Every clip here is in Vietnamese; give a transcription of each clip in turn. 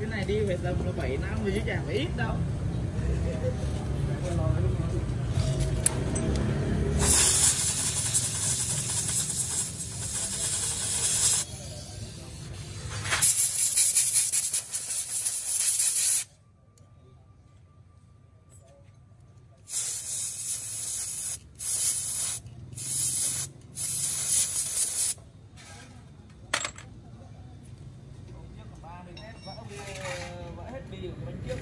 Cái này đi về tầm là 7 năm rồi chứ chả phải ít đâu.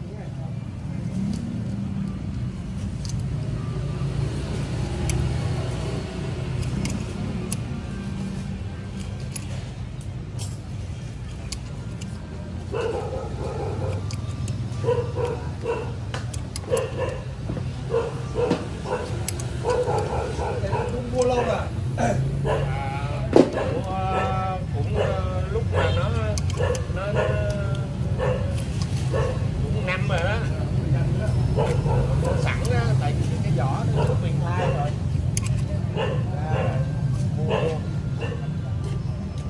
Yeah.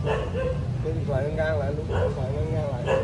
Cái điện thoại ngang lại lúc điện thoại ngang lại.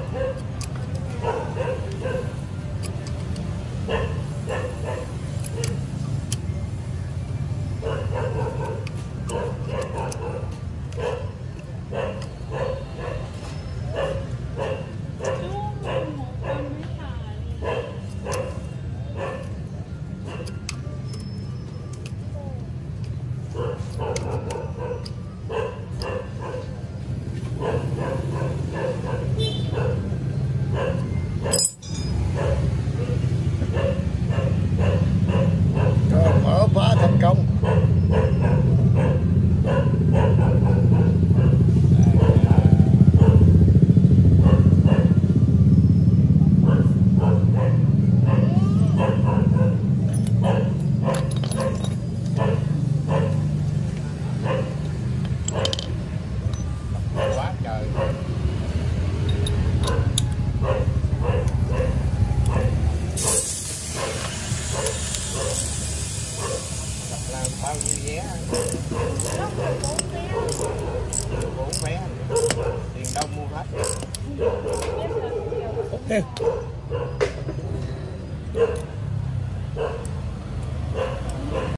Bao nhiêu vé bốn vé tiền đâu mua hết